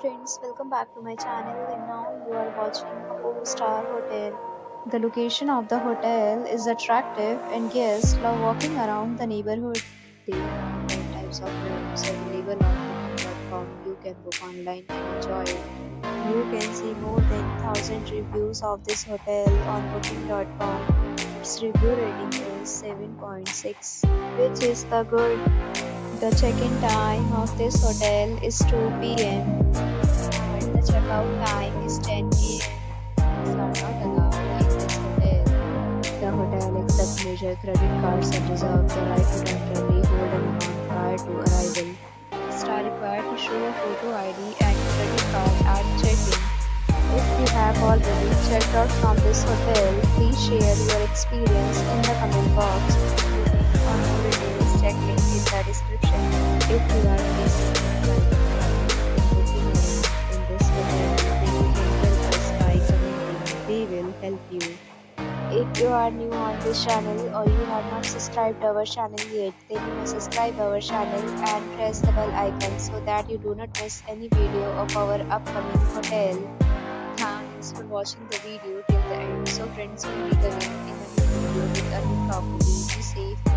friends, welcome back to my channel and now you are watching a 4-star hotel. The location of the hotel is attractive and guests love walking around the neighborhood. There are 10 types of rooms available on booking.com. You can book online and enjoy it. You can see more than 1000 reviews of this hotel on booking.com. Its review rating is 7.6 which is the good. The check-in time of this hotel is 2 p.m. and the check-out time is 10 p.m. Not allowed in this hotel. The hotel accepts major credit cards and reserves the right to temporarily hold an amount prior to arrival. Guests are required to show a photo ID and credit card at check-in. If you have already checked out from this hotel, please share your experience in the comment box. If you are in this then will help you. If you are new on this channel or you have not subscribed to our channel yet, then you must subscribe our channel and press the bell icon so that you do not miss any video of our upcoming hotel. Thanks for watching the video till the end. So friends, will meet again in a new video with a new property. Be safe.